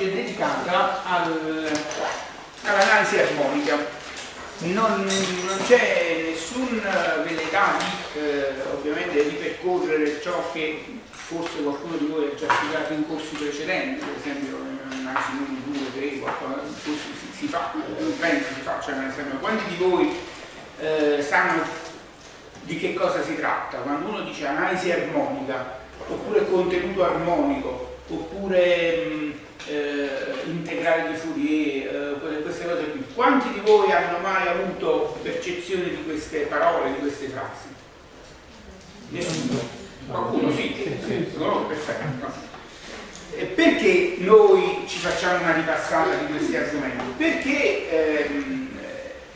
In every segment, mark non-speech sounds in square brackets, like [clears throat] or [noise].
oggi è dedicata al, all'analisi armonica. Non, non c'è nessun velleità di eh, ovviamente ripercorrere ciò che forse qualcuno di voi ha già spiegato in corsi precedenti, per esempio analisi 1, 2, 3, qualcosa, forse si, si fa, penso si faccia un esempio. Quanti di voi eh, sanno di che cosa si tratta? Quando uno dice analisi armonica, oppure contenuto armonico, oppure mh, eh, integrale di Fourier, eh, queste cose qui. Quanti di voi hanno mai avuto percezione di queste parole, di queste frasi? Nessuno? Qualcuno sì? sì, sì. No, perfetto. E perché noi ci facciamo una ripassata di questi argomenti? Perché ehm,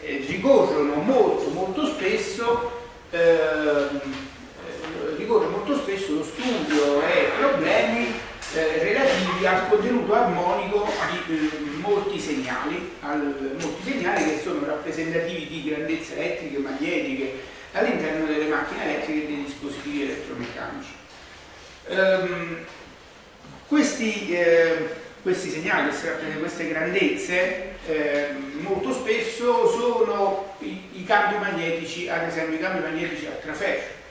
eh, ricorrono molto, molto spesso ehm, eh, ricorre molto spesso lo studio e problemi eh, relativi al contenuto armonico di eh, molti segnali, al, molti segnali che sono rappresentativi di grandezze elettriche e magnetiche all'interno delle macchine elettriche e dei dispositivi elettromeccanici. Um, questi, eh, questi, segnali, queste grandezze, eh, molto spesso sono i, i, campi magnetici, ad esempio i campi magnetici a traferro.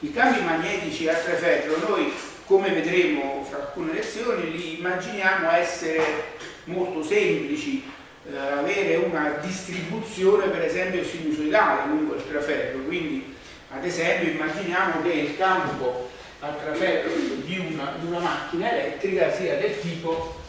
I campi magnetici a traferro noi, come vedremo fra alcune lezioni, li immaginiamo essere molto semplici, eh, avere una distribuzione per esempio sinusoidale lungo il traferro, quindi ad esempio immaginiamo che il campo a traferro di una, di una macchina elettrica sia del tipo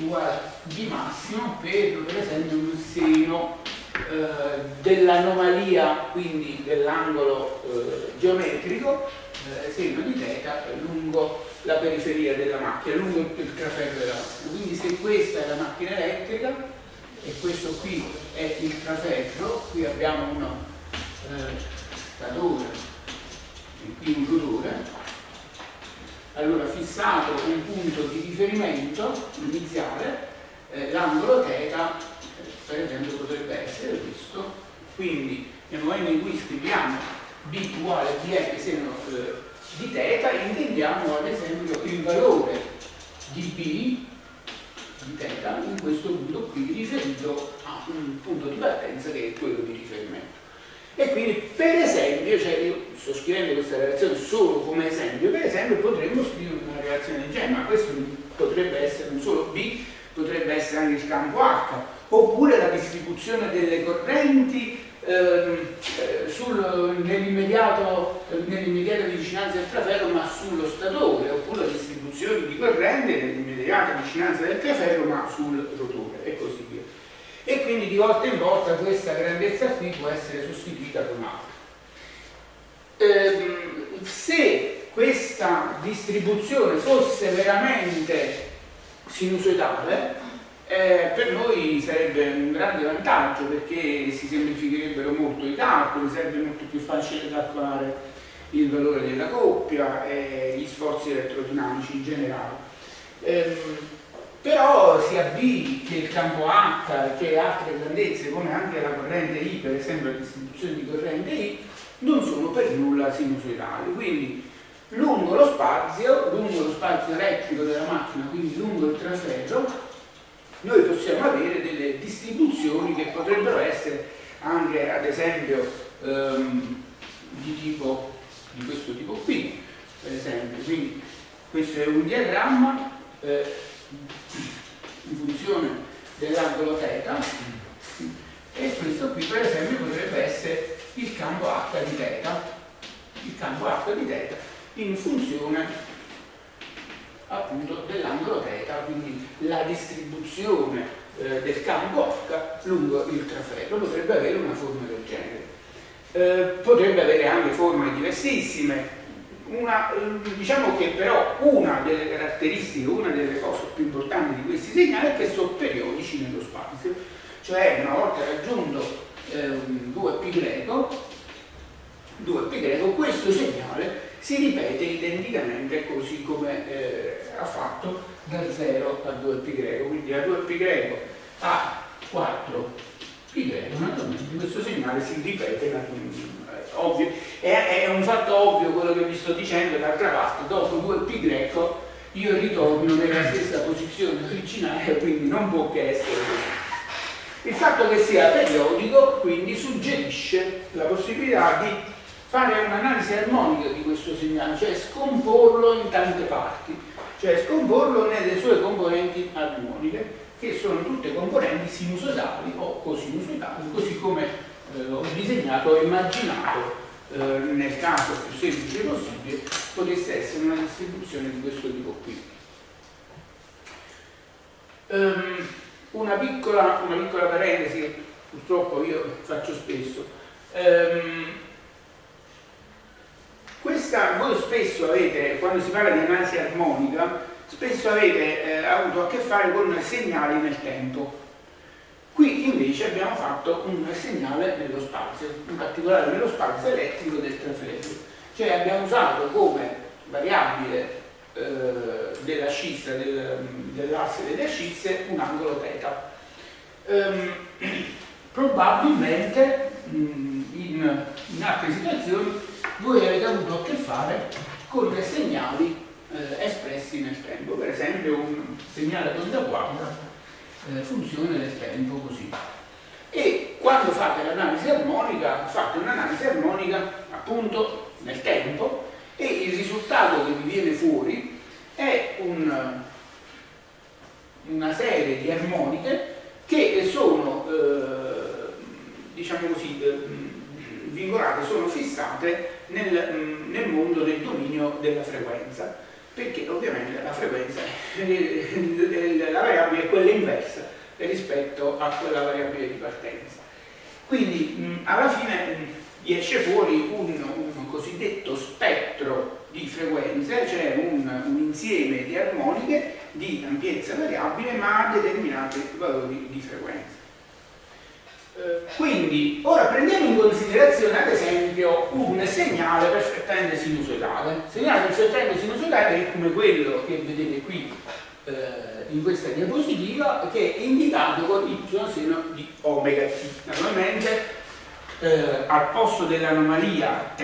uguale B massimo per per esempio un seno eh, dell'anomalia quindi dell'angolo eh, geometrico eh, seno di θ lungo la periferia della macchina, lungo il traferro della macchina. Quindi se questa è la macchina elettrica, e questo qui è il traferro, qui abbiamo uno eh, e qui un rotore, allora fissato un punto di riferimento iniziale, eh, l'angolo θ eh, per esempio potrebbe essere questo, quindi nel momento in cui scriviamo b uguale a df seno eh, di θ intendiamo ad esempio il valore di b di θ in questo punto qui riferito a un punto di partenza che è quello di riferimento. E quindi per esempio, cioè io sto scrivendo questa relazione solo come esempio, per esempio potremmo scrivere una relazione del genere, ma questo potrebbe essere non solo B, potrebbe essere anche il campo H, oppure la distribuzione delle correnti ehm, eh, nell'immediata nell vicinanza del traferro ma sullo statore, oppure la distribuzione di corrente nell'immediata vicinanza del traferro ma sul rotore e così via. E quindi di volta in volta questa grandezza qui può essere sostituita con un'altra. Ehm, se questa distribuzione fosse veramente sinusoidale, eh, per noi sarebbe un grande vantaggio perché si semplificherebbero molto i calcoli, sarebbe molto più facile calcolare il valore della coppia e gli sforzi elettrodinamici in generale. Eh, però sia B che il campo H che altre grandezze come anche la corrente I, per esempio la distribuzione di corrente I, non sono per nulla sinusoidali. Quindi lungo lo spazio, lungo lo spazio elettrico della macchina, quindi lungo il traferro, noi possiamo avere delle distribuzioni che potrebbero essere anche ad esempio ehm, di, tipo, di questo tipo qui per esempio quindi questo è un diagramma eh, in funzione dell'angolo θ e questo qui per esempio potrebbe essere il campo h di θ il campo h di θ in funzione appunto dell'angolo θ, quindi la distribuzione eh, del campo H lungo il traferro potrebbe avere una forma del genere. Eh, potrebbe avere anche forme diversissime. Una, diciamo che però una delle caratteristiche, una delle cose più importanti di questi segnali è che sono periodici nello spazio, cioè una volta raggiunto eh, 2π greco, 2π greco, questo segnale si ripete identicamente così come eh, ha fatto da 0 a 2π greco, quindi a 2π greco a 4π greco, naturalmente questo segnale si ripete ovvio. È, è, un fatto ovvio quello che vi sto dicendo, d'altra parte dopo 2π greco io ritorno nella stessa posizione originaria, quindi non può che essere così. Il fatto che sia periodico quindi suggerisce la possibilità di fare un'analisi armonica di questo segnale, cioè scomporlo in tante parti, cioè scomporlo nelle sue componenti armoniche, che sono tutte componenti sinusodali o cosinusodali, così come eh, ho disegnato e immaginato eh, nel caso più semplice possibile potesse essere una distribuzione di questo tipo qui. Um, una, piccola, una piccola parentesi, purtroppo io faccio spesso. Um, questa, voi spesso avete, quando si parla di analisi armonica, spesso avete eh, avuto a che fare con segnali nel tempo. Qui invece abbiamo fatto un segnale nello spazio, in particolare nello spazio elettrico del trafleto. Cioè abbiamo usato come variabile eh, della scissa, del, dell'asse delle scisse, un angolo θ. Um, probabilmente mh, in, in, altre situazioni voi avete avuto a che fare con dei segnali eh, espressi nel tempo, per esempio un segnale d'onda quadra eh, funzione del tempo così. E quando fate l'analisi armonica, fate un'analisi armonica appunto nel tempo e il risultato che vi viene fuori è un, una serie di armoniche che sono, eh, diciamo così, eh, vincolate, sono fissate nel, nel mondo del dominio della frequenza perché ovviamente la frequenza, la variabile è quella inversa rispetto a quella variabile di partenza. Quindi alla fine esce fuori un, un, cosiddetto spettro di frequenze, cioè un, un, insieme di armoniche di ampiezza variabile ma a determinati valori di frequenza. Eh, quindi ora prendiamo in considerazione ad esempio un segnale perfettamente sinusoidale. Il segnale perfettamente sinusoidale è come quello che vedete qui eh, in questa diapositiva che è indicato con y seno di omega t. Naturalmente eh, al posto dell'anomalia θ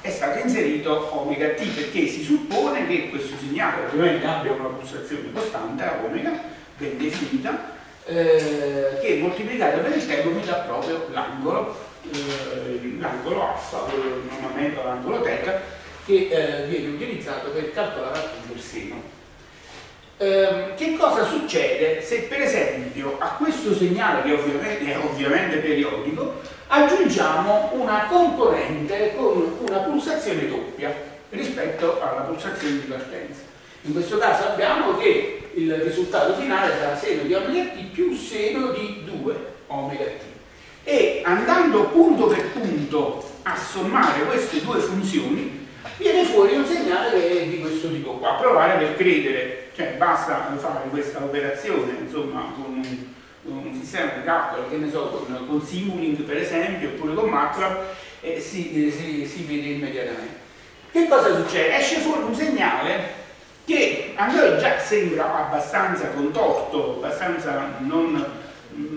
è stato inserito omega t perché si suppone che questo segnale ovviamente abbia una pulsazione costante omega ben definita eh, che moltiplicato per il tempo mi dà proprio l'angolo eh, l'angolo alfa normalmente l'angolo θ che eh, viene utilizzato per calcolare appunto il seno Ehm, che cosa succede se per esempio a questo segnale che ovviamente è ovviamente periodico aggiungiamo una componente con una pulsazione doppia rispetto alla pulsazione di partenza. In questo caso abbiamo che il risultato finale sarà seno di omega t più seno di 2 omega t. E andando punto per punto a sommare queste due funzioni viene fuori un segnale di questo tipo qua. Provare per credere, cioè basta fare questa operazione insomma con un, un sistema di calcolo, che ne so, con, con Simulink per esempio, oppure con MATLAB, e si, si, si vede immediatamente. Che cosa succede? Esce fuori un segnale che a noi già sembra abbastanza contorto, abbastanza non,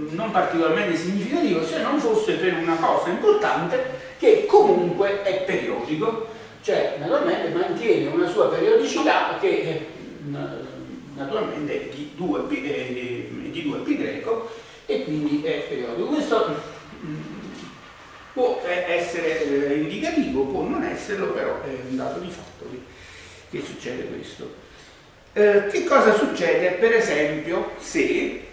non particolarmente significativo, se non fosse per una cosa importante che comunque è periodico cioè naturalmente mantiene una sua periodicità che è naturalmente di 2 eh, di 2 pi greco e quindi è periodico. Questo mm, può essere eh, indicativo, può non esserlo, però è un dato di fatto che succede questo. Eh, che cosa succede per esempio se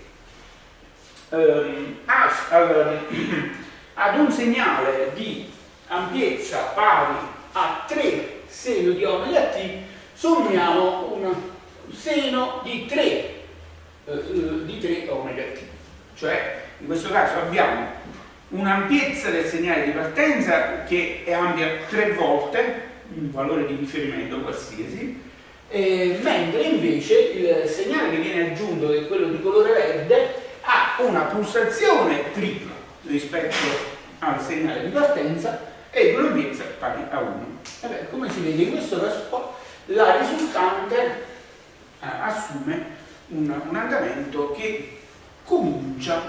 ehm, [clears throat] ad un segnale di ampiezza pari a 3 seno di omega t sommiamo un seno di 3, eh, di 3 omega t. Cioè, in questo caso abbiamo un'ampiezza del segnale di partenza che è ampia 3 volte, un valore di riferimento qualsiasi, eh, mentre invece il segnale che viene aggiunto, che è quello di colore verde, ha una pulsazione tripla rispetto al segnale di partenza e l'ampiezza pari a 1. Vabbè, come si vede in questo caso qua, la risultante eh, assume un, un, andamento che comincia,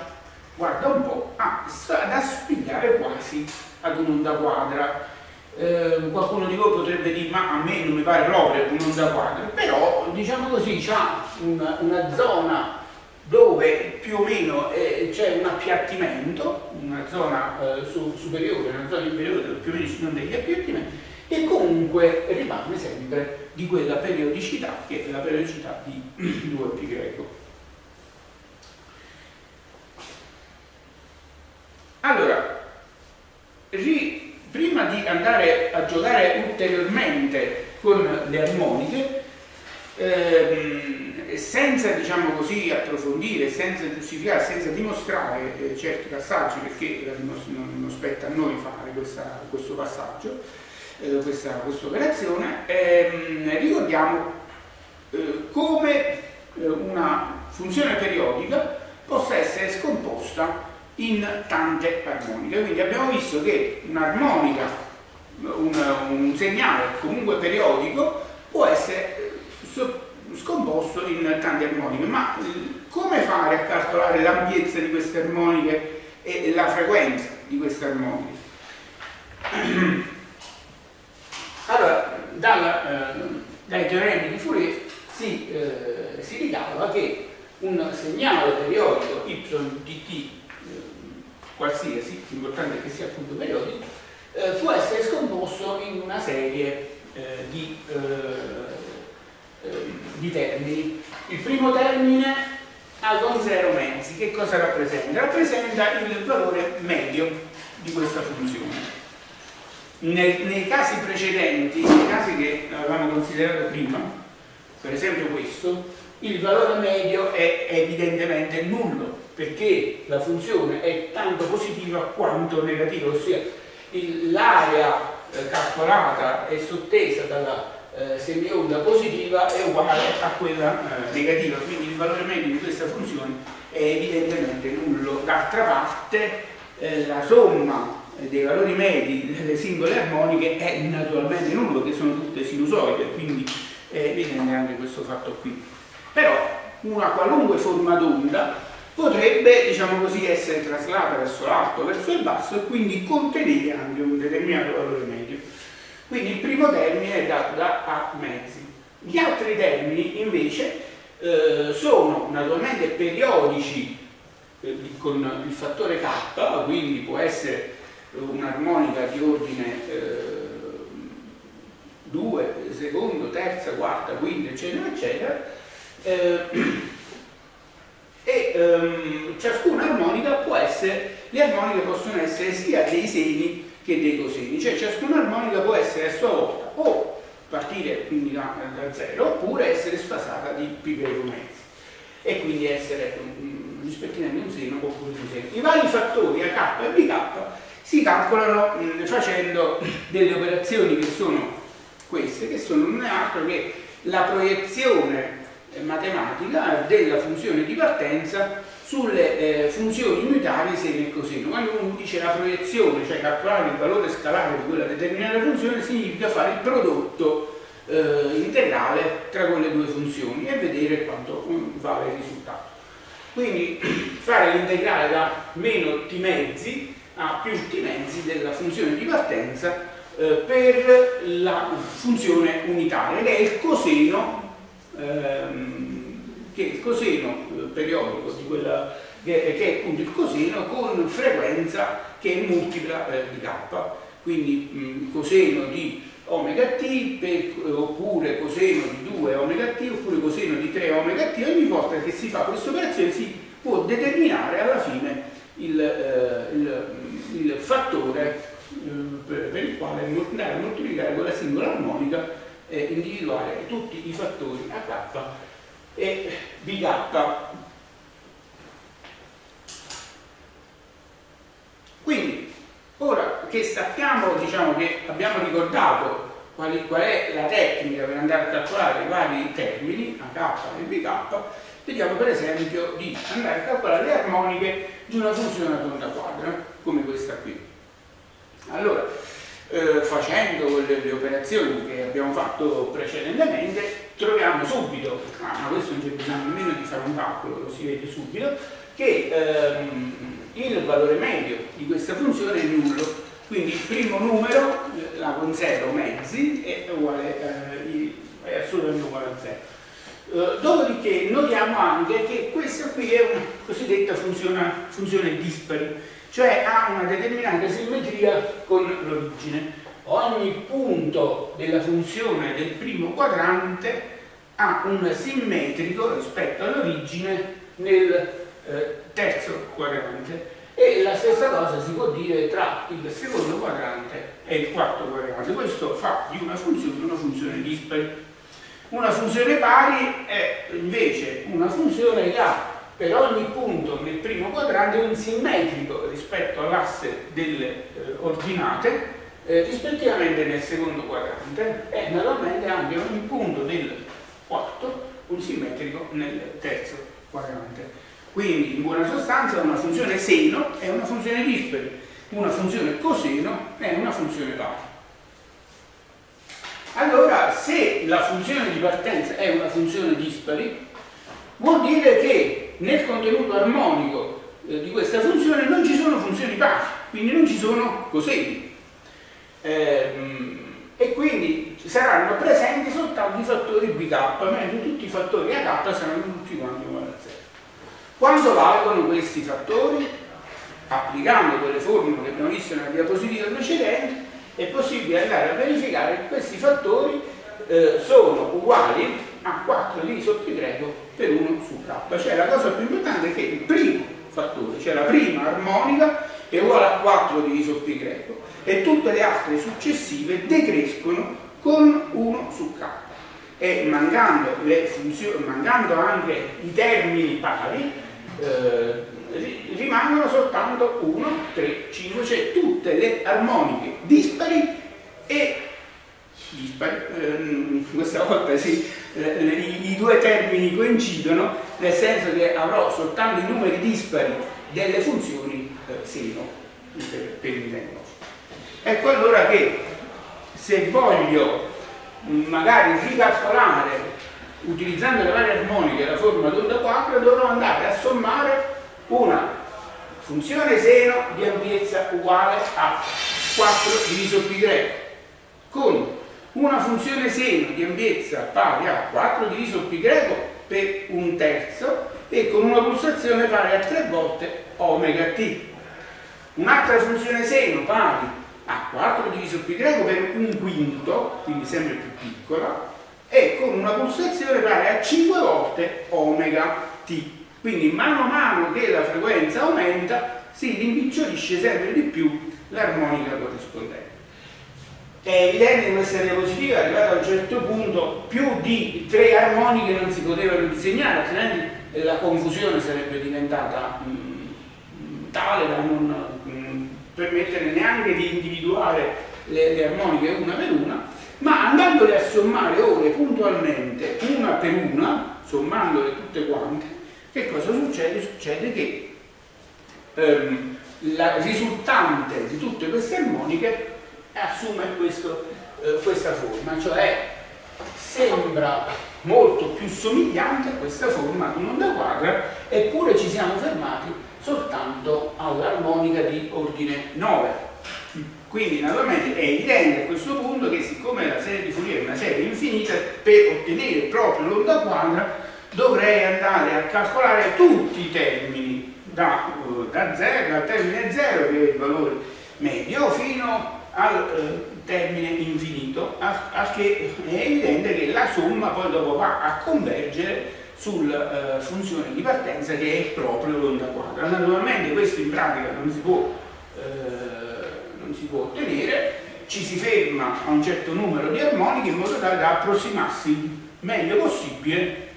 guarda un po', a, ad assomigliare quasi ad un'onda quadra. Eh, qualcuno di voi potrebbe dire ma a me non mi pare proprio un'onda quadro, però diciamo così c'ha una, una zona dove più o meno eh, c'è un appiattimento, una zona eh, su, superiore, una zona inferiore dove più o meno ci sono degli appiattimenti e comunque rimane sempre di quella periodicità che è la periodicità di [clears throat] 2π greco. Allora, ri, prima di a giocare ulteriormente con le armoniche, ehm, senza diciamo così approfondire, senza giustificare, senza dimostrare eh, certi passaggi, perché non, non, spetta a noi fare questa, questo passaggio, eh, questa, questa, operazione, ehm, ricordiamo eh, come eh, una funzione periodica possa essere scomposta in tante armoniche. Quindi abbiamo visto che un'armonica, un, un, segnale comunque periodico, può essere eh, scomposto in tante armoniche, ma eh, come fare a calcolare l'ampiezza di queste armoniche e la frequenza di queste armoniche? [clears throat] Allora, dalla, eh, dai teoremi di Fourier si, eh, si ricava che un segnale periodico y di t qualsiasi, l'importante è che sia appunto periodico, eh, può essere scomposto in una serie eh, di, eh, eh di, termini. Il primo termine A con 0 mezzi, che cosa rappresenta? Rappresenta il valore medio di questa funzione. Nei, nei casi precedenti, nei casi che avevamo considerato prima, per esempio questo, il valore medio è evidentemente nullo, perché la funzione è tanto positiva quanto negativa, ossia l'area eh, calcolata e sottesa dalla eh, semionda positiva è uguale a quella eh, negativa, quindi il valore medio di questa funzione è evidentemente nullo. D'altra parte eh, la somma dei valori medi delle singole armoniche è naturalmente nullo, che sono tutte sinusoide, quindi è evidente anche questo fatto qui. Però una qualunque forma d'onda potrebbe, diciamo così, essere traslata verso l'alto, verso il basso e quindi contenere anche un determinato valore medio. Quindi il primo termine è dato da A mezzi. Gli altri termini invece eh, sono naturalmente periodici eh, con il fattore K, quindi può essere un'armonica di ordine 2, eh, secondo, terza, quarta, quinta, eccetera, eccetera. E um, ciascuna armonica può essere, le armoniche possono essere sia dei seni che dei coseni, cioè ciascuna armonica può essere a sua volta o partire quindi da, da zero oppure essere sfasata di pi greco mezzi e quindi essere um, rispettivamente un seno oppure un seno. I vari fattori A, K e BK si calcolano um, facendo delle operazioni che sono queste, che sono non altro che la proiezione matematica della funzione di partenza sulle eh, funzioni unitarie seno e coseno. Quando uno dice la proiezione, cioè calcolare il valore scalare di quella determinata funzione, significa fare il prodotto eh, integrale tra quelle due funzioni e vedere quanto um, vale il risultato. Quindi [clears throat] fare l'integrale da meno t mezzi a più t mezzi della funzione di partenza eh, per la funzione unitaria, che è il coseno ehm, che il coseno periodico di quella, che, che, è appunto il coseno con frequenza che è multipla eh, di k, quindi mh, coseno di omega t per, oppure coseno di 2 omega t oppure coseno di 3 omega t, ogni volta che si fa questa operazione si può determinare alla fine il, eh, il, il fattore eh, per, il quale andare a moltiplicare quella singola armonica eh, individuare tutti i fattori AK e BK. Quindi, ora che sappiamo, diciamo che abbiamo ricordato qual, qual è la tecnica per andare a calcolare i vari termini, AK e BK, vediamo per esempio di andare a calcolare le armoniche di una funzione ad onda quadra, come questa qui. Allora, eh, facendo le, le, operazioni che abbiamo fatto precedentemente, troviamo subito, ma questo non c'è bisogno nemmeno di fare un calcolo, lo si vede subito, che ehm, il valore medio di questa funzione è nullo. Quindi il primo numero, la con 0 mezzi, è uguale, eh, è assolutamente uguale a 0. Uh, dopodiché notiamo anche che questa qui è una cosiddetta funzione, funzione dispari, cioè ha una determinata simmetria con l'origine. Ogni punto della funzione del primo quadrante ha un simmetrico rispetto all'origine nel eh, terzo quadrante e la stessa cosa si può dire tra il secondo quadrante e il quarto quadrante. Questo fa di una funzione una funzione dispari. Una funzione pari è invece una funzione che ha per ogni punto nel primo quadrante un simmetrico rispetto all'asse delle eh, ordinate eh, rispettivamente nel secondo quadrante e naturalmente anche ogni punto del quarto un simmetrico nel terzo quadrante. Quindi in buona sostanza una funzione seno è una funzione dispari, una funzione coseno è una funzione pari. Allora, se la funzione di partenza è una funzione dispari, vuol dire che nel contenuto armonico eh, di questa funzione non ci sono funzioni pari, quindi non ci sono coseni. Ehm, e quindi saranno presenti soltanto i fattori BK, mentre tutti i fattori AK saranno tutti quanti uguali a 0. Quando valgono questi fattori? Applicando quelle formule che abbiamo visto nella diapositiva precedente, è possibile andare a verificare che questi fattori eh, sono uguali a 4 diviso pi greco per 1 su k. Cioè la cosa più importante è che il primo fattore, cioè la prima armonica, è uguale a 4 diviso pi greco e tutte le altre successive decrescono con 1 su k. E mancando, funzioni, mancando anche i termini pari, eh, rimangono soltanto 1, 3, 5, cioè tutte le armoniche dispari e dispari, eh, questa volta eh, i, due termini coincidono, nel senso che avrò soltanto i numeri dispari delle funzioni eh, seno, per, per intenderci. Ecco allora che se voglio magari ricalcolare utilizzando le varie armoniche della forma d'onda quadra dovrò andare a sommare una funzione seno di ampiezza uguale a 4 diviso pi greco con una funzione seno di ampiezza pari a 4 diviso pi greco per un terzo e con una pulsazione pari a 3 volte omega t. Un'altra funzione seno pari a 4 diviso pi greco per un quinto, quindi sempre più piccola, e con una pulsazione pari a 5 volte omega t. Quindi mano a mano che la frequenza aumenta si rimpicciolisce sempre di più l'armonica corrispondente. È evidente che questa diapositiva, arrivata a un certo punto, più di tre armoniche non si potevano disegnare, altrimenti la confusione sarebbe diventata mh, mm, tale da non mh, mm, permettere neanche di individuare le, le armoniche una per una ma andandole a sommare ore puntualmente, una per una, sommandole tutte quante, che cosa succede? Succede che ehm, la risultante di tutte queste armoniche assume questo, eh, questa forma, cioè sembra molto più somigliante a questa forma di un'onda quadra, eppure ci siamo fermati soltanto all'armonica di ordine 9 quindi naturalmente è evidente a questo punto che siccome la serie di Fourier è una serie infinita, per ottenere proprio l'onda quadra dovrei andare a calcolare tutti i termini da, uh, da 0, dal termine 0 che è il valore medio fino al uh, termine infinito, al che è evidente che la somma poi dopo va a convergere sulla uh, funzione di partenza che è proprio l'onda quadra. Naturalmente questo in pratica non si può non si può ottenere, ci si ferma a un certo numero di armoniche in modo tale da approssimarsi meglio possibile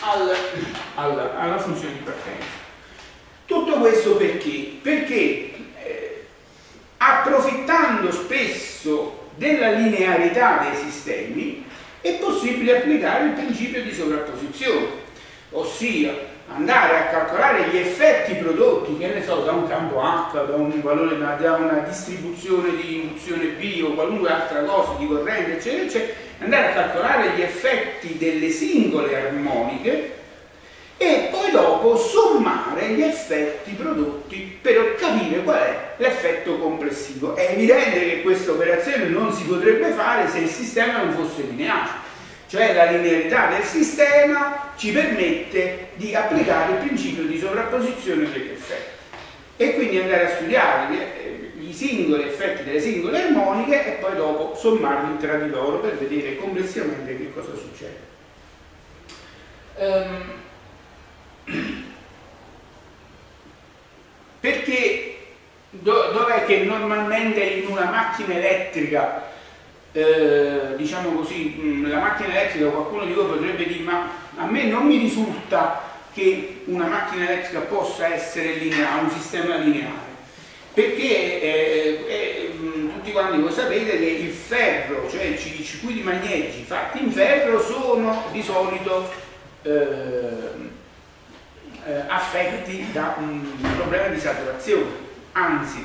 al, al, alla funzione di partenza. Tutto questo perché? Perché eh, approfittando spesso della linearità dei sistemi è possibile applicare il principio di sovrapposizione, ossia andare a calcolare gli effetti prodotti, che ne so, da un campo H, da un valore, da una distribuzione di induzione B o qualunque altra cosa, di corrente, eccetera, eccetera, andare a calcolare gli effetti delle singole armoniche e poi dopo sommare gli effetti prodotti per capire qual è l'effetto complessivo. È evidente che questa operazione non si potrebbe fare se il sistema non fosse lineare cioè la linearità del sistema ci permette di applicare il principio di sovrapposizione degli effetti e quindi andare a studiare eh, i singoli effetti delle singole armoniche e poi dopo sommarli tra di loro per vedere complessivamente che cosa succede. Um, perché do, dov'è che normalmente in una macchina elettrica eh, diciamo così, mm, la macchina elettrica, qualcuno di voi potrebbe dire ma a me non mi risulta che una macchina elettrica possa essere lineare, un sistema lineare, perché eh, eh, mm, tutti quanti voi sapete che il ferro, cioè i circuiti magnetici fatti in ferro sono di solito eh, affetti da un problema di saturazione, anzi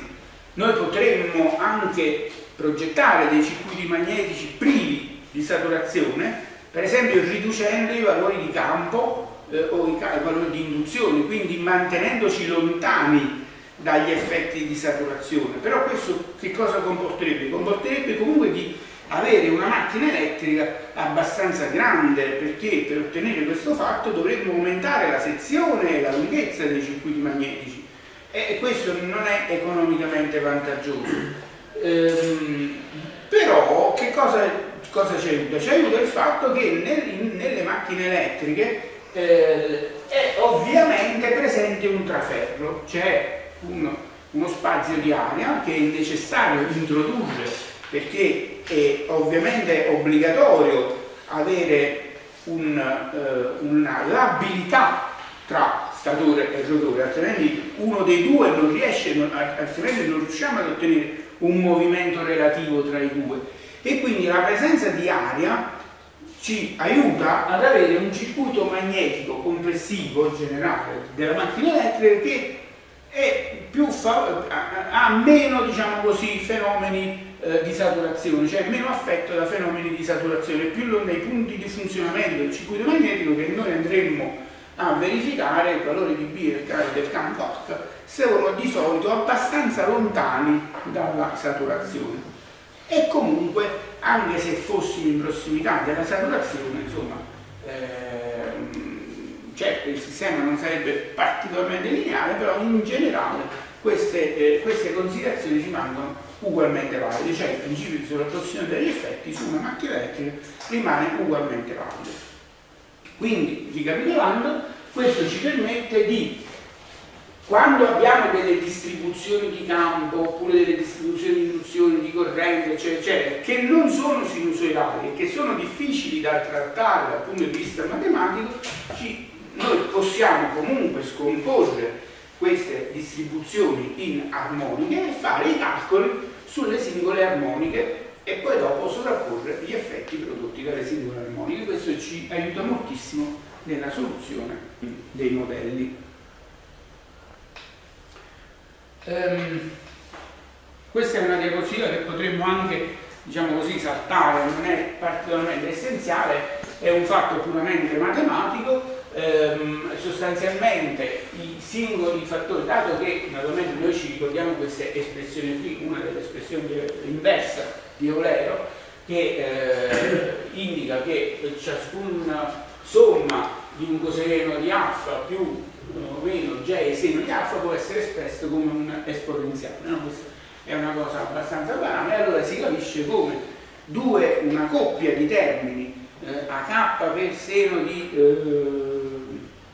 noi potremmo anche progettare dei circuiti magnetici privi di saturazione, per esempio riducendo i valori di campo eh, o i, i valori di induzione, quindi mantenendoci lontani dagli effetti di saturazione. Però questo che cosa comporterebbe? Comporterebbe comunque di avere una macchina elettrica abbastanza grande perché per ottenere questo fatto dovremmo aumentare la sezione e la lunghezza dei circuiti magnetici e questo non è economicamente vantaggioso. Ehm, però che cosa, cosa ci aiuta? Ci aiuta il fatto che nel, nelle macchine elettriche eh, è ovviamente presente un traferro, c'è un, uno spazio di aria che è necessario introdurre perché è ovviamente obbligatorio avere un, eh, una labilità tra statore e rotore, altrimenti uno dei due non riesce, altrimenti non riusciamo ad ottenere un movimento relativo tra i due. E quindi la presenza di aria ci aiuta ad avere un circuito magnetico complessivo generale della macchina elettrica che ha meno diciamo così, fenomeni eh, di saturazione, cioè meno affetto da fenomeni di saturazione, più nei punti di funzionamento del circuito magnetico che noi andremo a verificare il valore di B del campo H sono di solito abbastanza lontani dalla saturazione. E comunque anche se fossimo in prossimità della saturazione insomma ehm, certo il sistema non sarebbe particolarmente lineare però in generale queste, eh, queste considerazioni rimangono ugualmente valide. Cioè il principio di sovrapposizione degli effetti su una macchina elettrica rimane ugualmente valido. Quindi, ricapitolando, questo ci permette di, quando abbiamo delle distribuzioni di campo, oppure delle distribuzioni di induzione, di corrente, eccetera, eccetera, che non sono sinusoidali e che sono difficili da trattare dal punto di vista matematico, ci, noi possiamo comunque scomporre queste distribuzioni in armoniche e fare i calcoli sulle singole armoniche e poi dopo sovrapporre gli effetti prodotti dalle singole armoniche. Questo ci aiuta moltissimo nella soluzione dei modelli. Um, questa è una diapositiva che potremmo anche diciamo così, saltare, non è particolarmente essenziale, è un fatto puramente matematico, ehm, sostanzialmente i singoli fattori, dato che naturalmente noi ci ricordiamo queste espressioni qui, una delle espressioni inversa di Eulero che eh, indica che ciascuna somma di un coseno di alfa più o meno j seno di alfa può essere espresso come un esponenziale. No? Questa è una cosa abbastanza banale, allora si capisce come due, una coppia di termini eh, a k per seno di eh,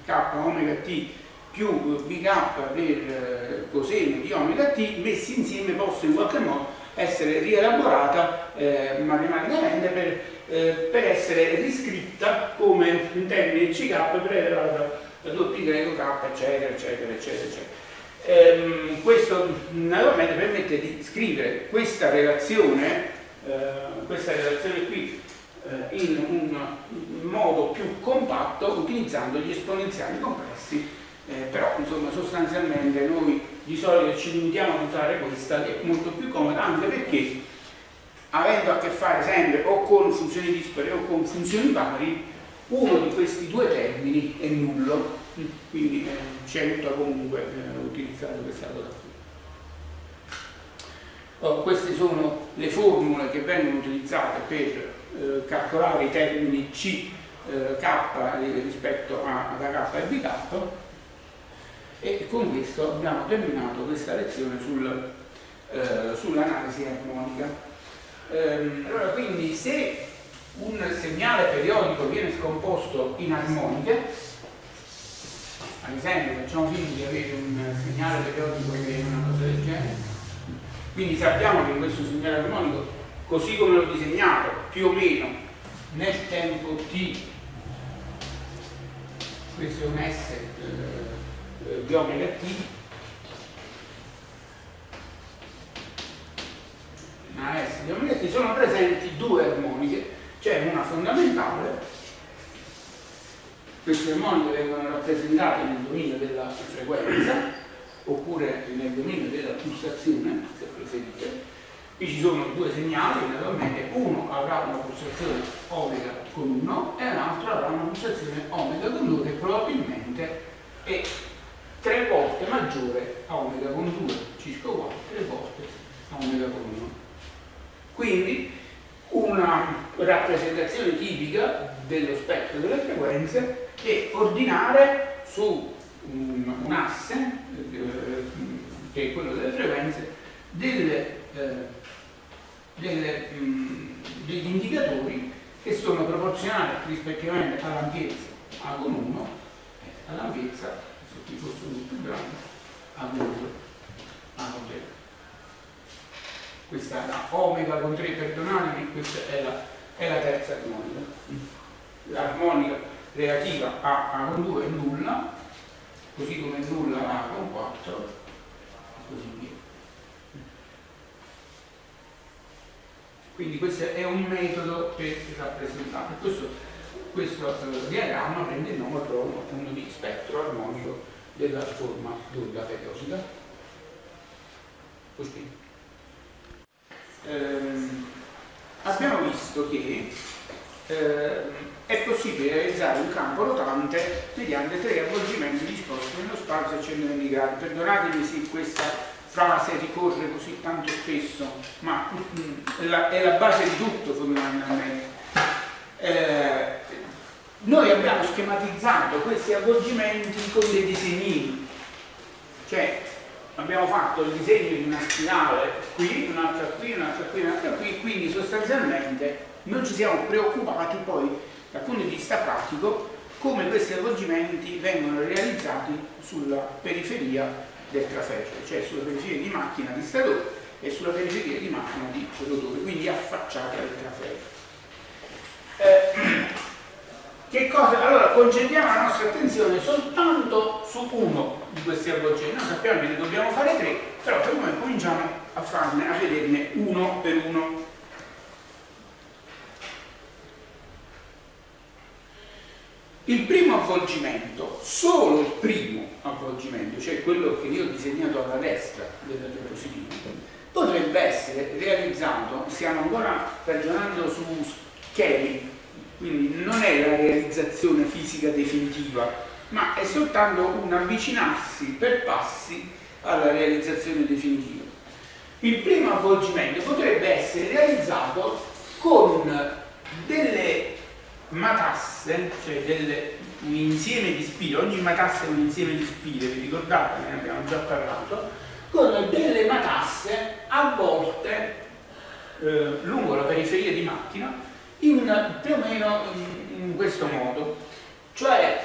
k omega t più bk per eh, coseno di omega t messi insieme possono in qualche modo essere rielaborata eh, matematicamente per, eh, per, essere riscritta come un termine CK prelevato da 2π greco K eccetera eccetera eccetera, eccetera. Ehm, questo naturalmente permette di scrivere questa relazione eh, questa relazione qui eh, in un modo più compatto utilizzando gli esponenziali compressi eh, però insomma sostanzialmente noi di solito ci limitiamo ad usare questa che è molto più comoda anche perché avendo a che fare sempre o con funzioni dispari o con funzioni pari uno di questi due termini è nullo, quindi eh, ci aiuta comunque eh, utilizzare questa cosa qui. Oh, queste sono le formule che vengono utilizzate per eh, calcolare i termini C, eh, K rispetto a, ad AK e BK e con questo abbiamo terminato questa lezione sul, eh, sull'analisi armonica. Ehm, allora, quindi se un segnale periodico viene scomposto in armoniche, ad esempio facciamo finta di avere un segnale periodico che è una cosa del genere, quindi sappiamo che questo segnale armonico, così come l'ho disegnato, più o meno nel tempo t, questo è un S eh, eh di omega t, una S di omega t, sono presenti due armoniche c'è una fondamentale, queste armoniche vengono rappresentate nel dominio della frequenza oppure nel dominio della pulsazione, se preferite. Qui ci sono due segnali, naturalmente uno avrà una pulsazione omega con 1 e l'altro avrà una pulsazione omega con 2 che probabilmente è tre volte maggiore a omega con 2, circa uguale, tre volte a omega con 1. Quindi una rappresentazione tipica dello spettro delle frequenze e ordinare su un, un asse, eh, che è quello delle frequenze, delle, eh, delle, mh, degli indicatori che sono proporzionali rispettivamente all'ampiezza A con 1 e all'ampiezza, se qui fosse un più grande, A con 2, A con 3 questa è la omega con 3 perdonatemi, questa è la, è la terza armonica. L'armonica relativa a A con 2 è nulla, così come nulla A con 4, e così via. Quindi questo è un metodo per rappresentare. Questo, questo eh, diagramma prende il nome proprio appunto di spettro armonico della forma d'onda periodica. Così ehm, abbiamo visto che eh, è possibile realizzare un campo rotante mediante tre avvolgimenti disposti nello spazio a 120 gradi. Perdonatemi se questa frase ricorre così tanto spesso, ma mm, è la base di tutto fondamentalmente. Eh, noi abbiamo schematizzato questi avvolgimenti con dei disegnini, cioè abbiamo fatto il disegno di una spirale qui, un'altra qui, un'altra qui, un'altra qui, quindi sostanzialmente non ci siamo preoccupati poi dal punto di vista pratico come questi avvolgimenti vengono realizzati sulla periferia del trafegio, cioè sulla periferia di macchina di statore e sulla periferia di macchina di rotore, quindi affacciati al trafegio. Eh? [clears throat] Allora concentriamo la nostra attenzione soltanto su uno di questi avvolgimenti. Noi sappiamo che ne dobbiamo fare tre, però per come cominciamo a farne, a vederne uno per uno. Il primo avvolgimento, solo il primo avvolgimento, cioè quello che io ho disegnato alla destra della diapositiva, potrebbe essere realizzato, stiamo ancora ragionando su schemi quindi non è la realizzazione fisica definitiva, ma è soltanto un avvicinarsi per passi alla realizzazione definitiva. Il primo avvolgimento potrebbe essere realizzato con delle matasse, cioè delle, un insieme di spire, ogni matassa è un insieme di spire, vi ricordate, ne abbiamo già parlato, con delle matasse avvolte eh, lungo la periferia di macchina in, più o meno in, in questo modo. Cioè,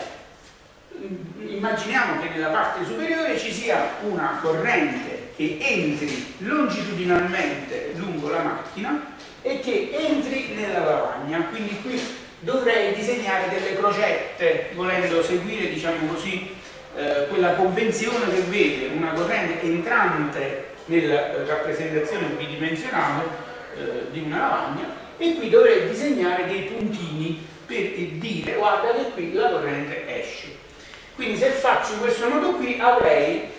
immaginiamo che nella parte superiore ci sia una corrente che entri longitudinalmente lungo la macchina e che entri nella lavagna, quindi qui dovrei disegnare delle crocette, volendo seguire, diciamo così, eh, quella convenzione che vede una corrente entrante nella rappresentazione bidimensionale eh, di una lavagna e qui dovrei disegnare dei puntini per dire guarda che qui la corrente esce. Quindi se faccio in questo modo qui avrei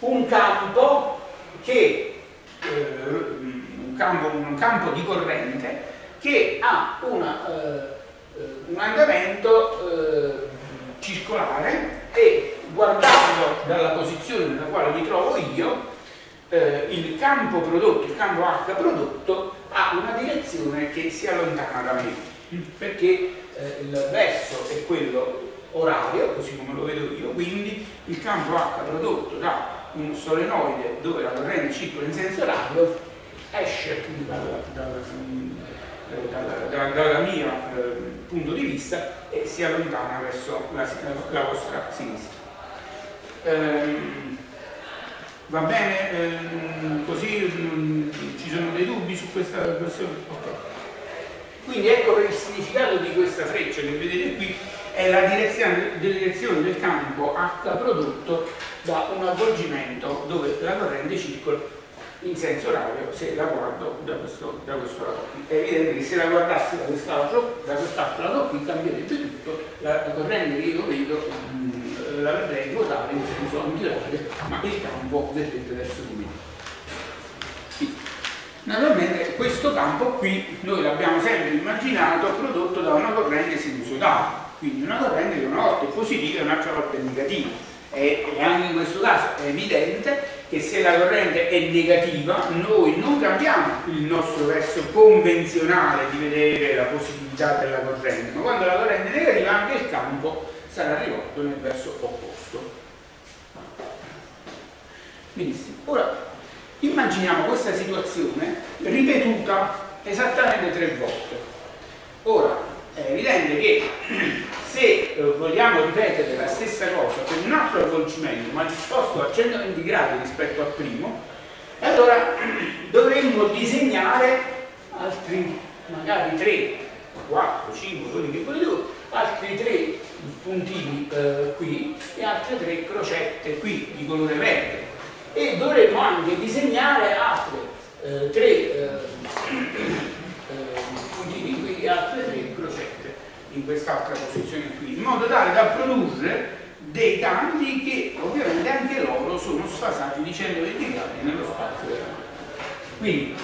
un campo che eh, un, campo, un campo di corrente che ha una, eh, un andamento eh, circolare e guardando dalla posizione nella quale mi trovo io, eh, il campo prodotto, il campo H prodotto ha una direzione che si allontana da me, perché eh, il verso è quello orario, così come lo vedo io, quindi il campo H prodotto da un solenoide dove la corrente circola in senso orario esce dalla, dalla, dalla, dalla, dalla mia eh, punto di vista e si allontana verso la, la vostra sinistra. Ehm, va bene? Ehm, così mm, ci sono dei dubbi su questa questione? Okay. Quindi ecco il significato di questa freccia che vedete qui è la direzione, direzione del campo H prodotto da un avvolgimento dove la corrente circola in senso orario se la guardo da questo, da questo lato qui. È evidente che se la guardassi da quest'altro, quest'altro lato qui cambierebbe tutto, la, la, corrente che io vedo mm, la vedrei ruotare in senso antilorario, ma il campo verrebbe verso di me. Naturalmente questo campo qui noi l'abbiamo sempre immaginato prodotto da una corrente sinusodale, quindi una corrente che una volta è positiva e un'altra volta è negativa. E anche in questo caso è evidente che se la corrente è negativa noi non cambiamo il nostro verso convenzionale di vedere la positività della corrente, ma quando la corrente è negativa anche il campo sarà rivolto nel verso opposto. Benissimo. Ora immaginiamo questa situazione ripetuta esattamente tre volte. Ora è evidente che [clears throat] se eh, vogliamo ripetere la stessa cosa per un altro avvolgimento ma disposto a 120 gradi rispetto al primo allora [clears throat] dovremmo disegnare altri magari 3 4, 5, quelli che volete altri 3 puntini eh, qui e altre 3 crocette qui di colore verde. E dovremmo anche disegnare altre 3 eh, eh, [clears throat] eh, puntini qui e altre 3 in quest'altra posizione qui, in modo tale da produrre dei campi che ovviamente anche loro sono sfasati di 120 gradi nello spazio. Quindi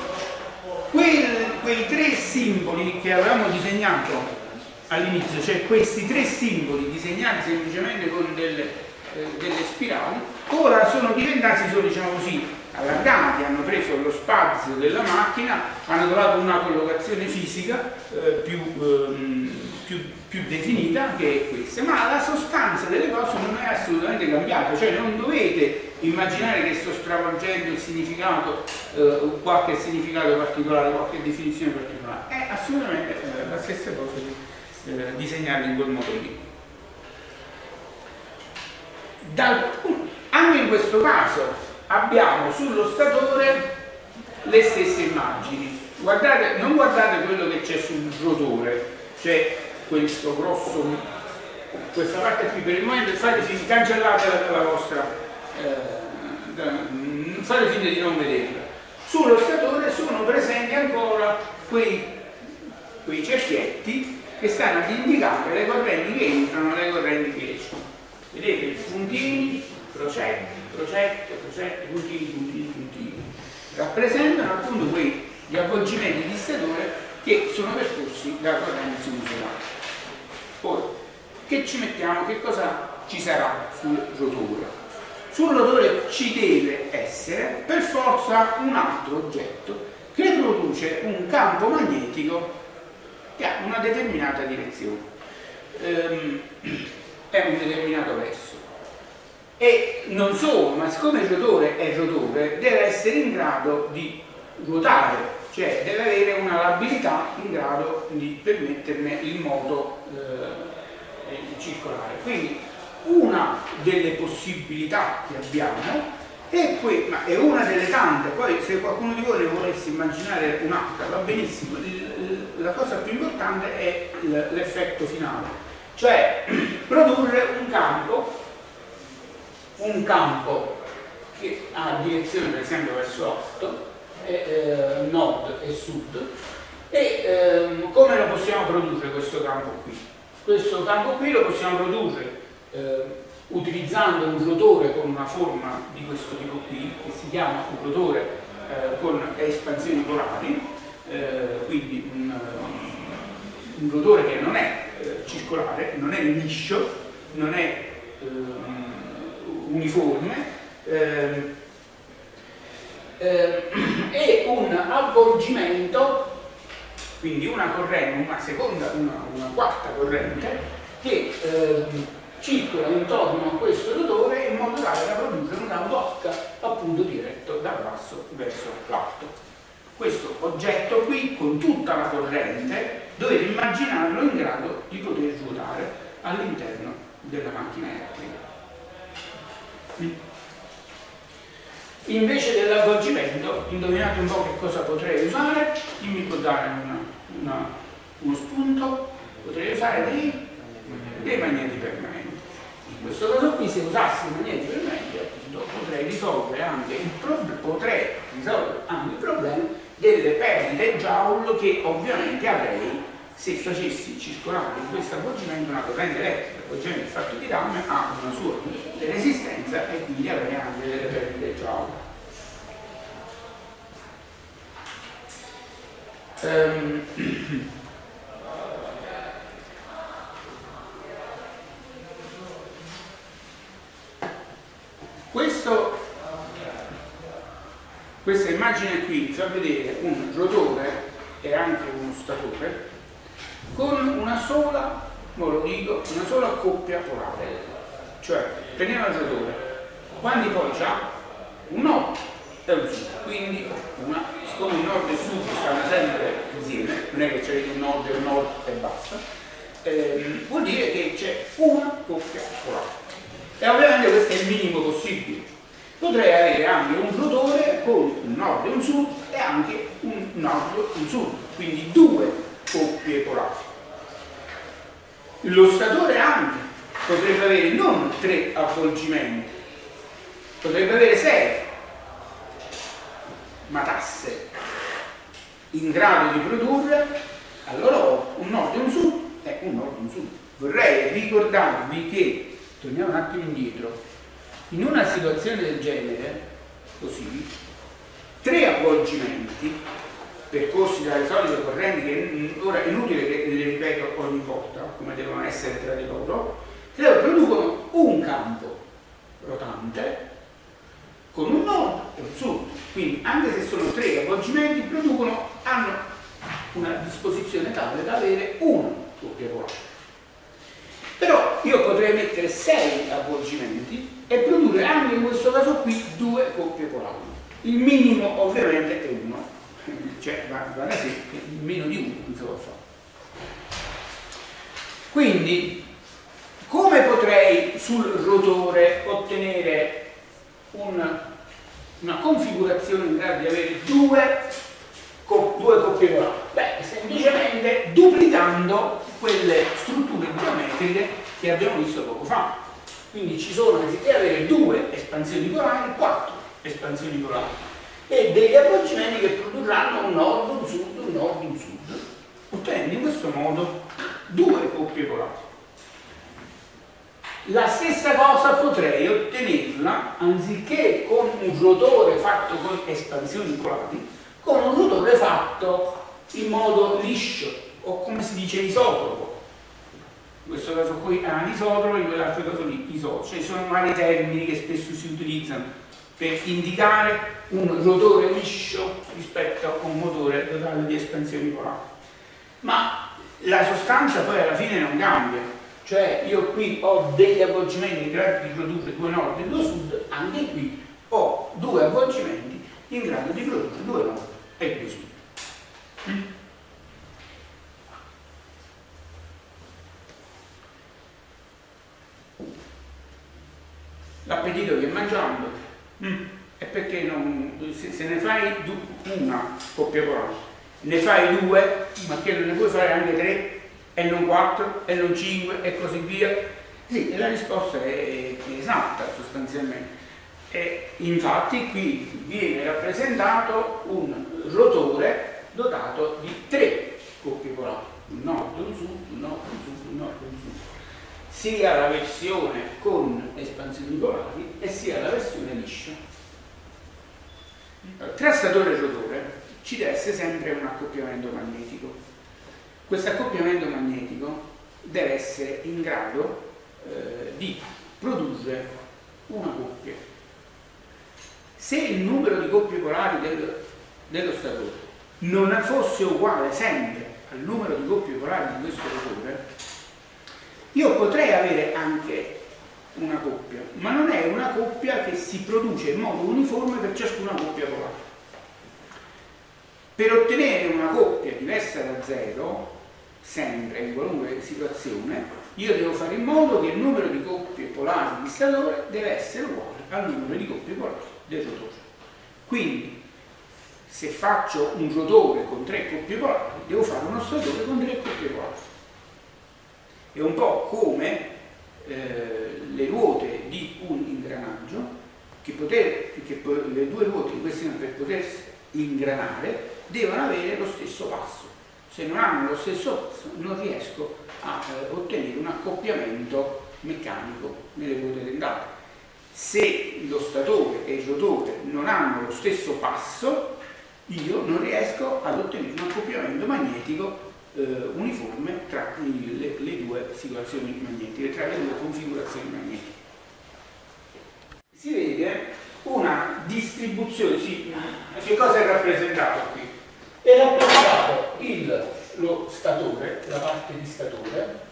quel, quei tre simboli che avevamo disegnato all'inizio, cioè questi tre simboli disegnati semplicemente con delle, eh, delle spirali, ora sono diventati, sono diciamo così, allargati, hanno preso lo spazio della macchina, hanno trovato una collocazione fisica eh, più, ehm, più, più, definita che questa, ma la sostanza delle cose non è assolutamente cambiata, cioè non dovete immaginare che sto stravolgendo il significato, eh, qualche significato particolare, qualche definizione particolare, è assolutamente eh, la stessa cosa di eh, disegnarli in quel modo lì. Dal, anche in questo caso abbiamo sullo statore le stesse immagini. Guardate, non guardate quello che c'è sul rotore, c'è questo grosso, questa parte qui per il momento fate finta, cancellatela dalla vostra, eh, da, fate finta di non vederla. Sullo statore sono presenti ancora quei, quei cerchietti che stanno ad indicare le correnti che entrano e le correnti che escono. Vedete i puntini, procetti crocette, crocette, puntini, puntini, puntini. Rappresentano appunto quegli avvolgimenti di statore che sono percorsi dalla corrente sinusoidale. Ora, che ci mettiamo? Che cosa ci sarà sul rotore? Sul rotore ci deve essere per forza un altro oggetto che produce un campo magnetico che ha una determinata direzione, ehm, è un determinato verso e non solo, ma siccome il rotore è rotore, deve essere in grado di ruotare, cioè deve avere una labilità in grado di permetterne il moto eh, circolare. Quindi una delle possibilità che abbiamo è, que- ma è una delle tante, poi se qualcuno di voi ne volesse immaginare un'altra va benissimo, la cosa più importante è l'effetto finale, cioè [clears throat] produrre un campo un campo che ha direzione per esempio verso 8, eh, nord e sud, e ehm, come lo possiamo produrre questo campo qui? Questo campo qui lo possiamo produrre eh, utilizzando un rotore con una forma di questo tipo qui, che si chiama un rotore eh, con espansioni polari, eh, quindi un, un rotore che non è eh, circolare, non è liscio, non è eh, uniforme, ehm, eh, è [clears throat] un avvolgimento, quindi una corrente, una seconda, una, una quarta corrente, che ehm, circola intorno a questo rotore in modo tale da produrre una blocca appunto diretto dal basso verso l'alto. Questo oggetto qui con tutta la corrente dovete immaginarlo in grado di poter ruotare all'interno della macchina elettrica. Invece dell'avvolgimento, indovinate un po' che cosa potrei usare? Chi mi può dare una, una, uno spunto? Potrei usare dei, dei magneti permanenti. In questo caso qui, se usassi i magneti permanenti, appunto, potrei risolvere anche il, potrei risolvere anche il problema delle perdite joule che ovviamente avrei se facessi circolare in questo avvolgimento una corrente elettrica, l'avvolgimento fatto di rame ha una sua resistenza e quindi avrei anche delle perdite joule. Um, questo, questa immagine qui fa vedere un rotore e anche uno statore con una sola, lo dico, una sola coppia polare. Cioè, prendiamo il rotore, quando poi c'ha un nord e un sud, quindi una, siccome il nord e il sud stanno sempre insieme, non è che c'è un nord e un nord e basta, ehm, vuol dire che c'è una coppia polare. E ovviamente questo è il minimo possibile. Potrei avere anche un rotore con un nord e un sud e anche un nord e un sud, quindi due coppie polari. Lo statore anche potrebbe avere non tre avvolgimenti, potrebbe avere sei matasse in grado di produrre, allora ho un nord e un sud e un nord e un sud. Vorrei ricordarvi che, torniamo un attimo indietro, in una situazione del genere, così, tre avvolgimenti percorsi dalle solite correnti che ora è inutile che le ripeto ogni volta come devono essere tra di loro che loro producono un campo rotante con un nord e un sud. Quindi anche se sono tre avvolgimenti producono, hanno una disposizione tale da avere una doppia polare però io potrei mettere sei avvolgimenti e produrre anche in questo caso qui due coppie polari il minimo ovviamente è uno cioè va, va da sé che meno di uno non si può fare. Quindi, come potrei sul rotore ottenere un, una configurazione in grado di avere due, co, due coppie polari? Beh, semplicemente duplicando quelle strutture geometriche che abbiamo visto poco fa. Quindi ci sono, anziché avere due espansioni polari, quattro espansioni polari e degli avvolgimenti che produrranno un nord, un sud, un nord, un sud, ottenendo in questo modo due coppie polari. La stessa cosa potrei ottenerla anziché con un rotore fatto con espansioni polari, con un rotore fatto in modo liscio o come si dice isotropo. In questo caso qui è anisotropo, in quell'altro caso lì isotropo. Cioè sono vari termini che spesso si utilizzano per indicare un rotore liscio rispetto a un motore dotato di espansioni polari. Ma la sostanza poi alla fine non cambia, cioè io qui ho degli avvolgimenti in grado di produrre due nord e due sud, anche qui ho due avvolgimenti in grado di produrre due nord e due sud. L'appetito che mangiando Mm. E perché non, se, se, ne fai una coppia polare, ne fai due, ma che non ne puoi fare anche tre, e non quattro, e non cinque, e così via? Sì, la risposta è, è esatta sostanzialmente. E infatti qui viene rappresentato un rotore dotato di tre coppie polari, un nord, un sud, un nord, un sud, un nord, un sud sia la versione con espansioni polari e sia la versione liscia. Tra statore e rotore ci deve essere sempre un accoppiamento magnetico. Questo accoppiamento magnetico deve essere in grado eh, di produrre una coppia. Se il numero di coppie polari del, dello statore non fosse uguale sempre al numero di coppie polari di questo rotore, io potrei avere anche una coppia, ma non è una coppia che si produce in modo uniforme per ciascuna coppia polare. Per ottenere una coppia diversa da zero, sempre in qualunque situazione, io devo fare in modo che il numero di coppie polari di statore deve essere uguale al numero di coppie polari del rotore. Quindi, se faccio un rotore con tre coppie polari, devo fare uno statore con tre coppie polari. È un po' come eh, le ruote di un ingranaggio, che, poter, che le due ruote di questi per potersi ingranare devono avere lo stesso passo. Se non hanno lo stesso passo non riesco a eh, ottenere un accoppiamento meccanico nelle ruote dentali. Se lo statore e il rotore non hanno lo stesso passo, io non riesco ad ottenere un accoppiamento magnetico eh, uniforme tra le, le, due situazioni magnetiche, tra le due configurazioni magnetiche. Si vede una distribuzione, sì, che cosa è rappresentato qui? È rappresentato il, lo statore, la parte di statore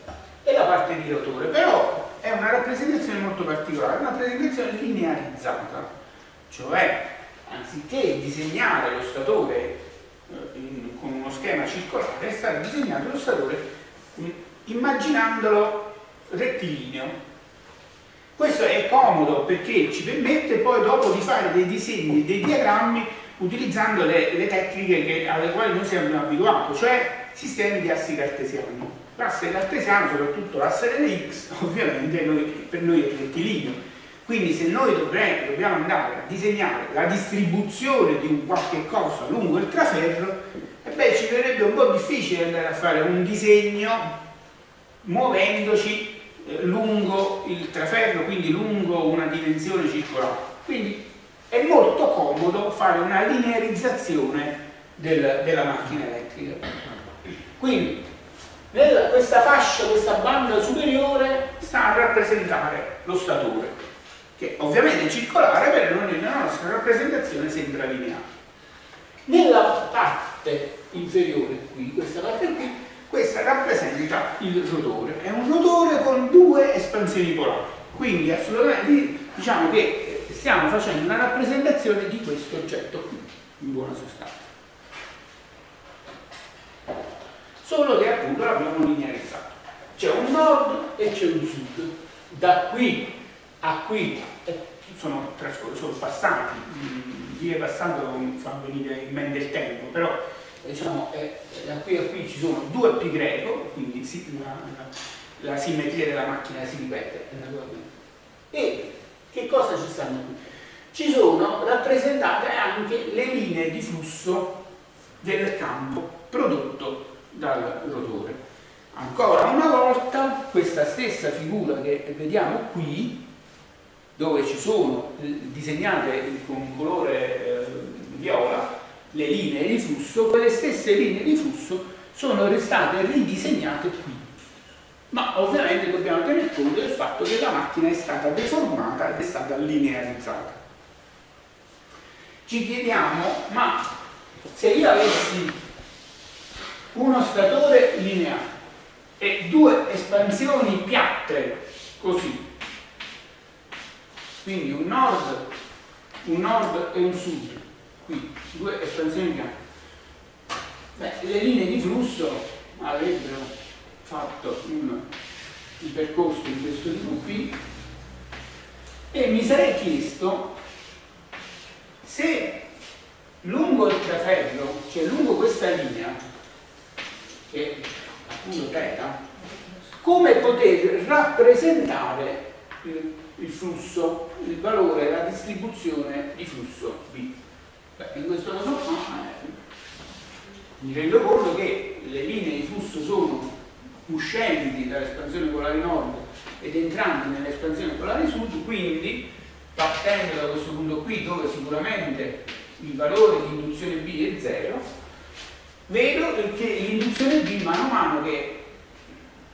e la parte di rotore, però è una rappresentazione molto particolare, una rappresentazione linearizzata, cioè anziché disegnare lo statore in, con uno schema circolare, è stato disegnato lo statore mm, immaginandolo rettilineo. Questo è comodo perché ci permette poi dopo di fare dei disegni, dei diagrammi utilizzando le, le tecniche che, alle quali noi siamo abituati, cioè sistemi di assi cartesiani. L'asse cartesiano, soprattutto l'asse delle x, ovviamente noi, per noi è rettilineo. Quindi se noi dovrei, dobbiamo andare a disegnare la distribuzione di un qualche cosa lungo il traferro, beh, ci verrebbe un po' difficile andare a fare un disegno muovendoci eh, lungo il traferro, quindi lungo una dimensione circolare. Quindi è molto comodo fare una linearizzazione del, della macchina elettrica. Quindi nella, questa fascia, questa banda superiore sta a rappresentare lo statore, che ovviamente è circolare, però nella nostra rappresentazione sembra lineare. Nella parte inferiore qui, questa parte qui, questa rappresenta il rotore. È un rotore con due espansioni polari. Quindi assolutamente diciamo che stiamo facendo una rappresentazione di questo oggetto qui, in buona sostanza. Solo che appunto l'abbiamo linearizzato. C'è un nord e c'è un sud. Da qui a qui eh, sono, sono passati, dire passando fa venire in mente il tempo, però diciamo eh, da qui a qui ci sono due pi greco, quindi la, la, la, simmetria della macchina si ripete. E che cosa ci stanno qui? Ci sono rappresentate anche le linee di flusso del campo prodotto dal rotore. Ancora una volta questa stessa figura che vediamo qui, dove ci sono disegnate con colore eh, viola le linee di flusso, quelle stesse linee di flusso sono restate ridisegnate qui ma ovviamente dobbiamo tener conto del fatto che la macchina è stata deformata ed è stata linearizzata. Ci chiediamo, ma se io avessi uno statore lineare e due espansioni piatte, così, quindi un nord, un nord e un sud, qui, due espansioni piatte, Beh, le linee di flusso avrebbero fatto un, un percorso di questo tipo qui. E mi sarei chiesto se lungo il trafello, cioè lungo questa linea, che è appunto teta, come poter rappresentare il, flusso, il valore, la distribuzione di flusso B. Beh, in questo caso qua eh, mi rendo conto che le linee di flusso sono uscenti dall'espansione polare nord ed entranti nell'espansione polare sud, quindi partendo da questo punto qui dove sicuramente il valore di induzione B è 0, vedo che l'induzione B mano a mano che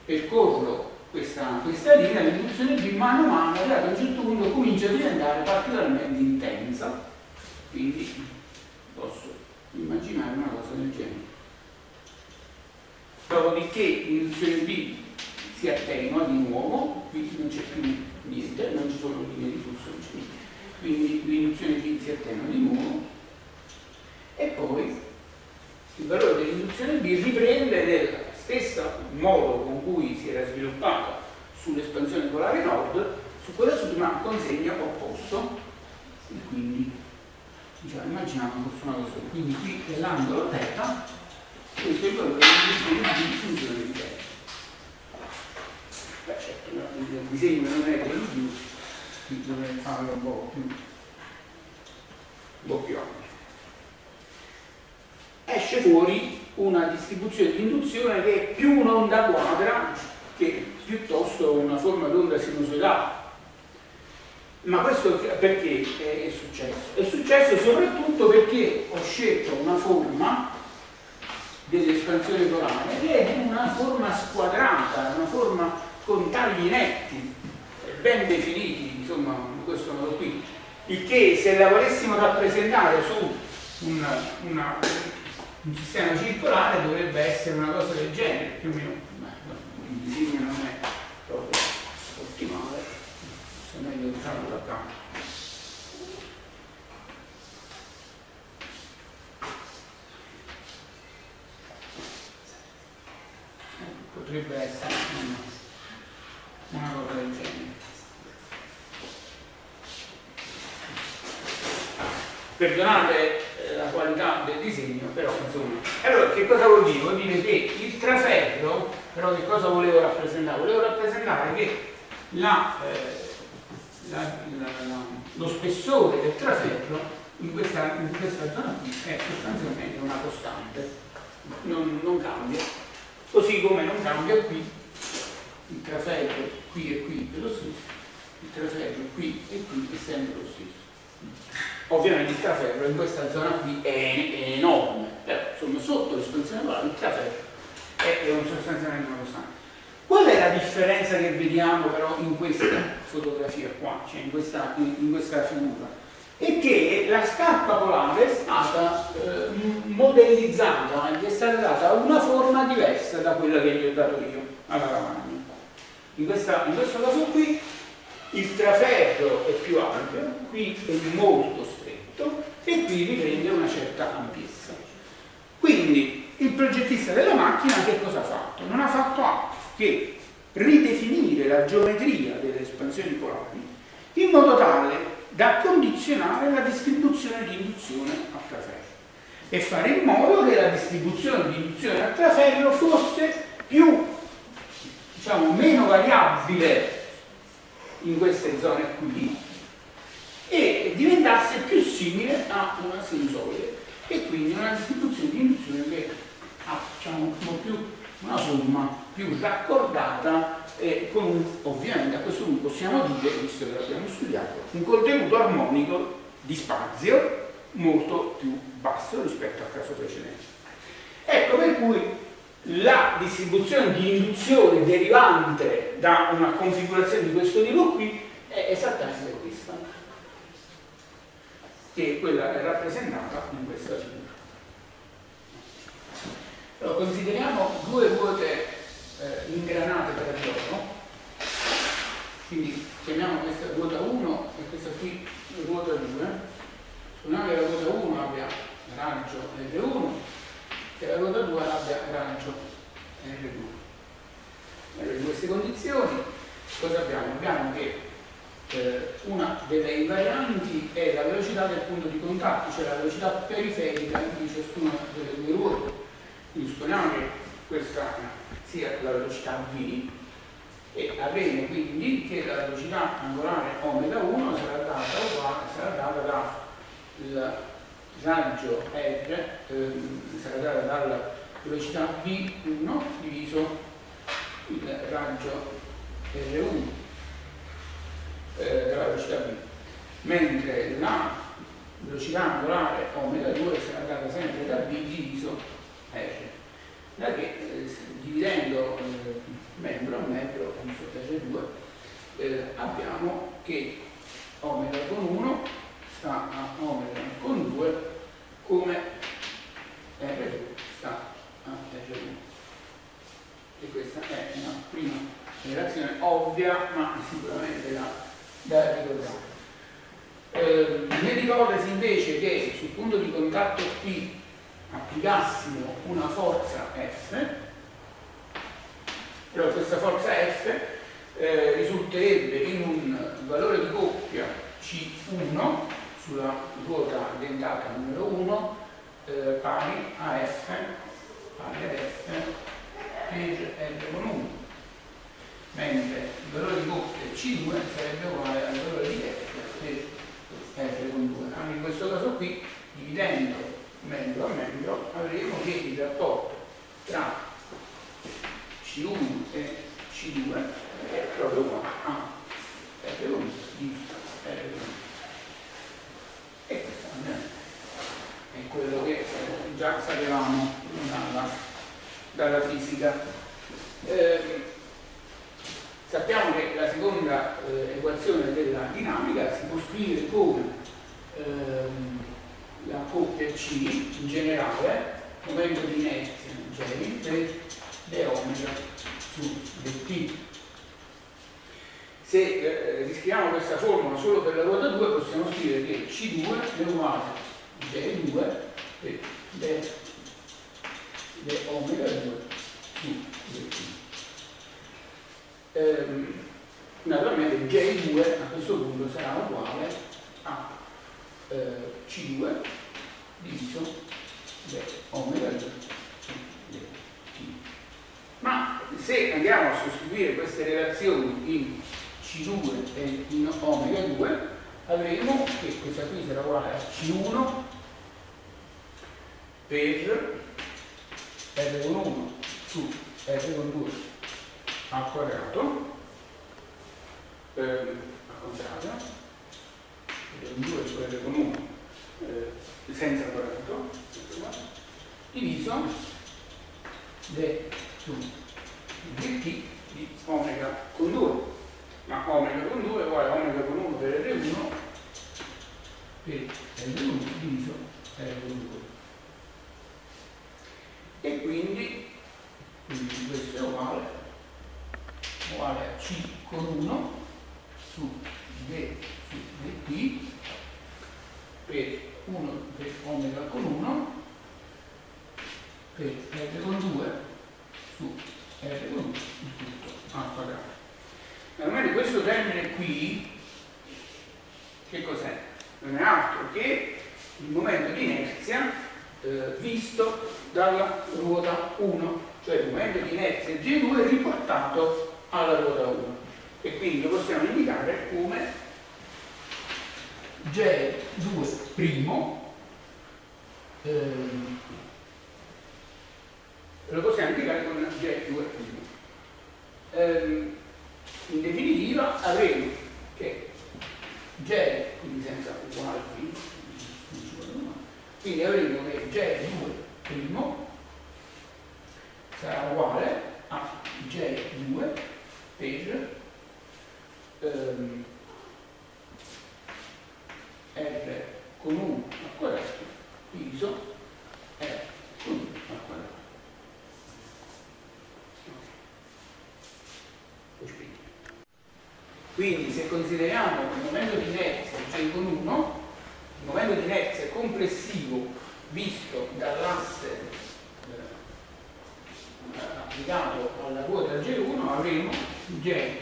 percorro questa, questa linea, l'induzione B mano a mano, arrivato a un certo punto comincia a diventare particolarmente intensa. Quindi posso immaginare una cosa del genere. Dopodiché l'induzione B si attenua di nuovo, qui non c'è più niente, non ci sono linee di flusso, non c'è. Quindi l'induzione B si attenua di nuovo e poi il valore dell'induzione B riprende nel stesso modo con cui si era sviluppata sull'espansione polare nord, su quella sudma consegna opposto. E quindi diciamo, immaginiamo fosse una cosa quindi qui è l'angolo θ questo è valore dell'induzione B in funzione di θ beh certo il disegno non è più. Qui dovrei farlo un po' più. Un po' più ampio esce fuori una distribuzione di induzione che è più un'onda quadra che piuttosto una forma d'onda sinusoidale. Ma questo perché è successo? È successo soprattutto perché ho scelto una forma dell'espansione polare che è una forma squadrata, una forma con tagli netti, ben definiti, insomma, in questo modo qui. Il che se la volessimo rappresentare su una, una un sistema circolare dovrebbe essere una cosa del genere, più o meno, il disegno non è proprio ottimale, se meglio farlo da campo. Potrebbe essere una, una cosa del genere. Perdonate la qualità del disegno, però insomma. Allora, che cosa vuol dire? Vuol dire che il traferro, però che cosa volevo rappresentare? Volevo rappresentare che la, eh, la, la, lo spessore del traferro in questa, in questa, zona qui è sostanzialmente una costante, non, non cambia, così come non cambia qui, il traferro qui e qui è lo stesso, il traferro qui e qui è sempre lo stesso ovviamente il traferro in questa zona qui è, enorme, però insomma sotto l'espansione polare il traferro è, è un sostanzialmente una costante. Qual è la differenza che vediamo però in questa fotografia qua, cioè in questa, in, in questa figura? È che la scarpa polare è stata eh, modellizzata, gli è stata data una forma diversa da quella che gli ho dato io alla lavagna. In, in questo caso qui il traferro è più ampio, qui è molto stretto e qui riprende una certa ampiezza. Quindi il progettista della macchina che cosa ha fatto? Non ha fatto altro che ridefinire la geometria delle espansioni polari in modo tale da condizionare la distribuzione di induzione a traferro e fare in modo che la distribuzione di induzione a traferro fosse più, diciamo, meno variabile in queste zone qui diventasse più simile a una sinusoide e quindi una distribuzione di induzione che ha diciamo, più una forma più raccordata e con un, ovviamente a questo punto possiamo dire, visto che l'abbiamo studiato, un contenuto armonico di spazio molto più basso rispetto al caso precedente. Ecco per cui la distribuzione di induzione derivante da una configurazione di questo tipo qui è esattamente questa, che è quella rappresentata in questa figura. Allora, consideriamo due ruote eh, ingranate per giorno, quindi chiamiamo questa ruota 1 e questa qui ruota 2. Supponiamo che la ruota 1 abbia raggio R1 che la ruota 2 abbia raggio R2. Allora, in queste condizioni cosa abbiamo? Abbiamo che eh, una delle invarianti è la velocità del punto di contatto, cioè la velocità periferica di ciascuna delle due ruote. Quindi supponiamo che questa sia la velocità V e avremo quindi che la velocità angolare omega 1 sarà data sarà data da raggio R ehm, sarà data dalla velocità V1 diviso il raggio R1 eh, velocità V mentre la velocità angolare omega 2 sarà data sempre da V diviso R da che eh, dividendo eh, beh, R2, eh, abbiamo che omega con 1 sta a omega con 2 come R2 sta a R1. E questa è una prima relazione ovvia, ma sicuramente da, da ricordare. Eh, nell'ipotesi invece che sul punto di contatto P applicassimo una forza F, allora questa forza F eh, risulterebbe in un valore di coppia C1 sulla ruota dentata numero 1 eh, pari a F pari a F per L con 1 mentre il valore di coppia C2 sarebbe uguale al valore di F per R con 2 anche in questo caso qui dividendo meglio a meglio avremo che il rapporto tra C1 e C2 è proprio uguale. A R1 di R1 e questo è quello che già sapevamo dalla, dalla fisica. Eh, sappiamo che la seconda eh, equazione della dinamica si può scrivere come ehm, la coppia C in generale, momento di inerzia J per le omega su dt. Se eh, riscriviamo questa formula solo per la ruota 2 possiamo scrivere che C2 è uguale a J2 per le, le omega 2 su dt. Ehm, naturalmente J2 a questo punto sarà uguale a eh, C2 diviso omega G ma se andiamo a sostituire queste relazioni in C2 e in omega 2 avremo che questa qui sarà uguale a C1 per R con 1 su R con 2 al quadrato ehm, al contrario un 2 su R con 1 eh, senza quadrato diviso d su dt di omega con 2 ma omega con 2 è uguale a omega con 1 per R1 per R1 diviso R con 2 e quindi, quindi questo è uguale uguale a C con 1 su D su dt per 1 per omega con 1 per r con 2 su r con 1 il tutto al quadrato. Naturalmente questo termine qui che cos'è? Non è altro che il momento di inerzia eh, visto dalla ruota 1, cioè il momento di inerzia G2 riportato alla ruota 1 e quindi lo possiamo indicare come J2' ehm, lo possiamo indicare con J2'. Ehm, in definitiva avremo che J, quindi senza uguale qui, quindi avremo che J2' sarà uguale a J2 per ehm, R con 1 al quadrato diviso R con 1 al quadrato. Quindi se consideriamo il momento di inerzia J con 1, il momento di inerzia complessivo visto dall'asse eh, applicato alla ruota G1 avremo J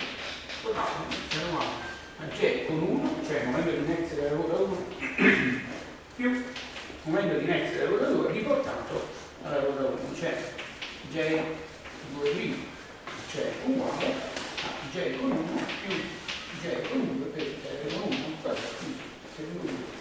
a J con 1, cioè il momento di inerzia della ruota 1, più il momento di inerzia della ruota 2 riportato alla ruota 1, cioè J 2' cioè uguale a J con 1 più J con 2 per R con 1 quadrato più R con 2